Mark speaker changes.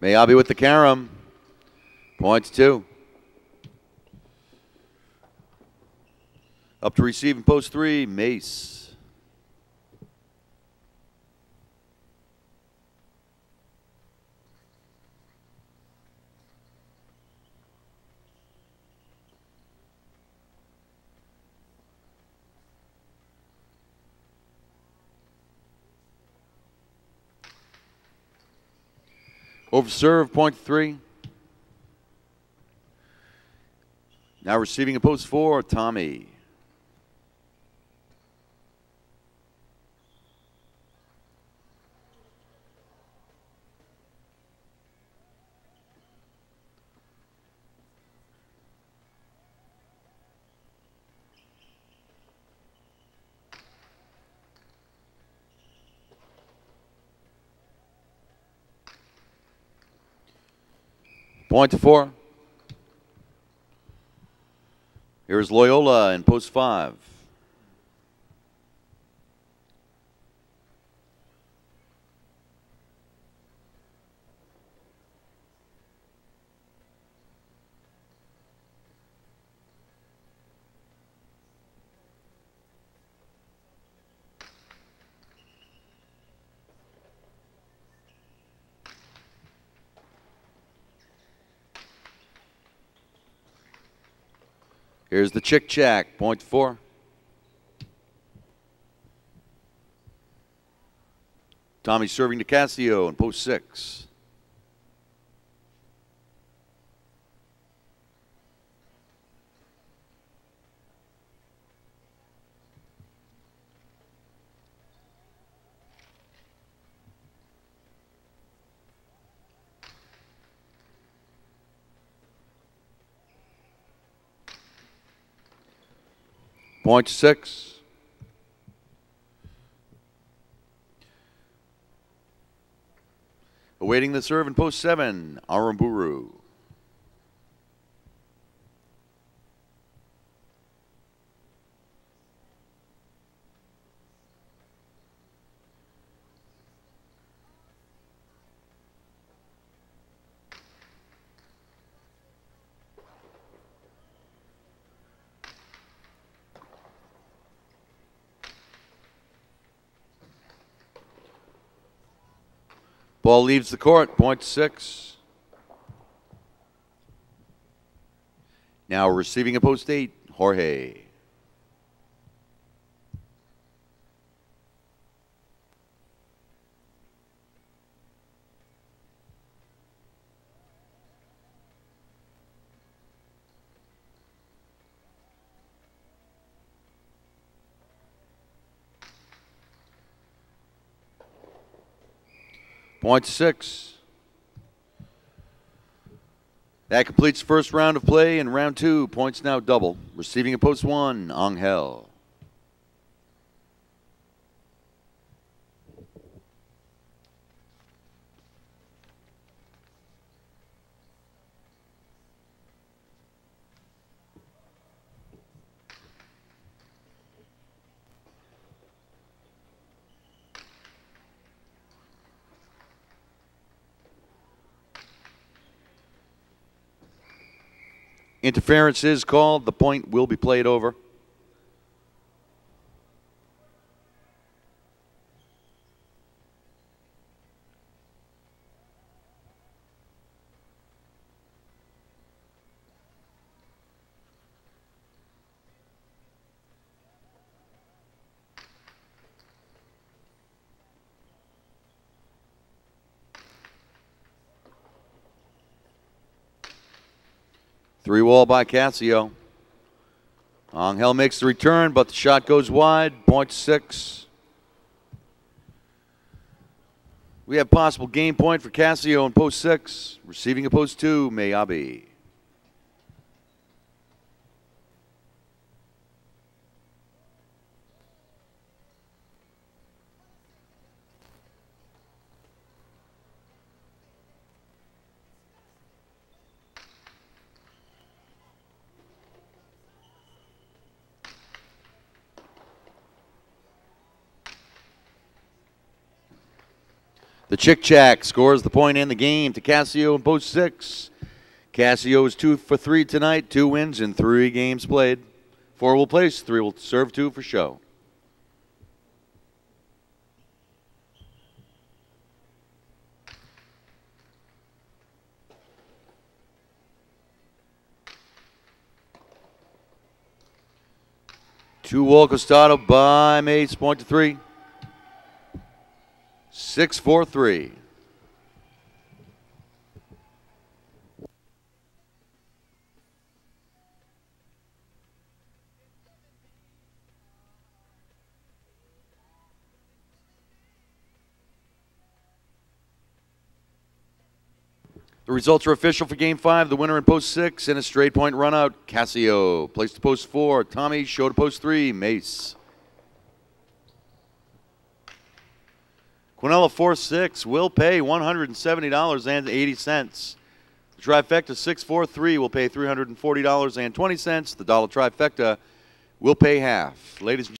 Speaker 1: Meabe with the carom. Points two. Up to receive in post three, Mace. Over serve, point three. Now receiving a post four, Tommy. Point to four. Here's Loyola in post five. Here's the Chic Chac, point four. Tommy serving to Casio in post six. Point six. Awaiting the serve in post seven, Aramburu. Ball leaves the court, point six. Now receiving a post eight, Jorge. Point six. That completes first round of play in round two. Points now double. Receiving a post one, Angel. Interference is called. The point will be played over. Three wall by Casio. Angel makes the return, but the shot goes wide. Point six. We have possible game point for Casio in post six. Receiving a post two, Meabe. The Chic Chac scores the point and the game to Casio in post six. Casio is two for three tonight, two wins in three games played. Four will place, three will serve two for show. Two wall Costado by Mace, point to three. Six, four, three. The results are official for Game 5. The winner in Post 6 in a straight point run out, Casio. Place to Post 4, Tommy. Show to Post 3, Mace. Quinella 4 6 will pay $170.80. The trifecta 643 will pay $340.20. The dollar trifecta will pay half. Ladies and